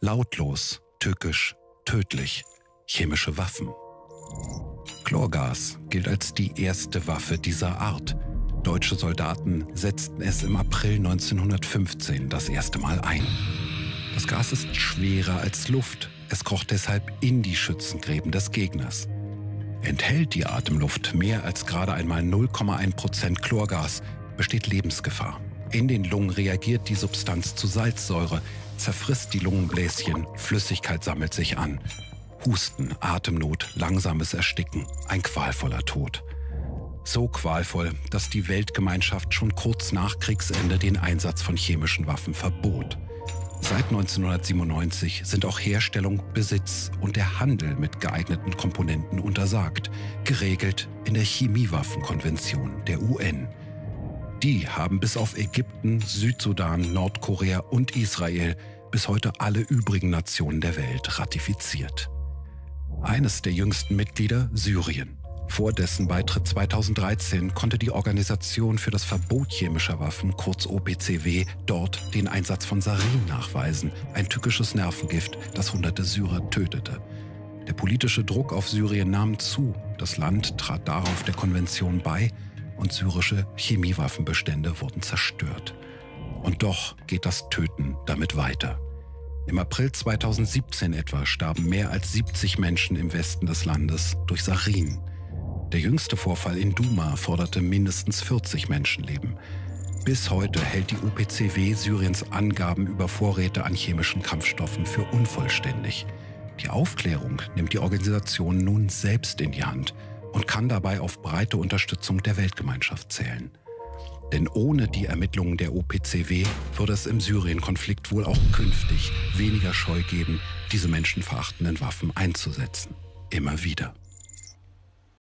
Lautlos, tückisch, tödlich. Chemische Waffen. Chlorgas gilt als die erste Waffe dieser Art. Deutsche Soldaten setzten es im April 1915 das erste Mal ein. Das Gas ist schwerer als Luft. Es kroch deshalb in die Schützengräben des Gegners. Enthält die Atemluft mehr als gerade einmal 0,1% Chlorgas, besteht Lebensgefahr. In den Lungen reagiert die Substanz zu Salzsäure, zerfrisst die Lungenbläschen, Flüssigkeit sammelt sich an. Husten, Atemnot, langsames Ersticken, ein qualvoller Tod. So qualvoll, dass die Weltgemeinschaft schon kurz nach Kriegsende den Einsatz von chemischen Waffen verbot. Seit 1997 sind auch Herstellung, Besitz und der Handel mit geeigneten Komponenten untersagt, geregelt in der Chemiewaffenkonvention der UN. Die haben bis auf Ägypten, Südsudan, Nordkorea und Israel bis heute alle übrigen Nationen der Welt ratifiziert. Eines der jüngsten Mitglieder, Syrien. Vor dessen Beitritt 2013 konnte die Organisation für das Verbot chemischer Waffen, kurz OPCW, dort den Einsatz von Sarin nachweisen, ein tückisches Nervengift, das hunderte Syrer tötete. Der politische Druck auf Syrien nahm zu. Das Land trat darauf der Konvention bei und syrische Chemiewaffenbestände wurden zerstört. Und doch geht das Töten damit weiter. Im April 2017 etwa starben mehr als 70 Menschen im Westen des Landes durch Sarin. Der jüngste Vorfall in Duma forderte mindestens 40 Menschenleben. Bis heute hält die UPCW Syriens Angaben über Vorräte an chemischen Kampfstoffen für unvollständig. Die Aufklärung nimmt die Organisation nun selbst in die Hand und kann dabei auf breite Unterstützung der Weltgemeinschaft zählen. Denn ohne die Ermittlungen der OPCW würde es im Syrien-Konflikt wohl auch künftig weniger Scheu geben, diese menschenverachtenden Waffen einzusetzen. Immer wieder.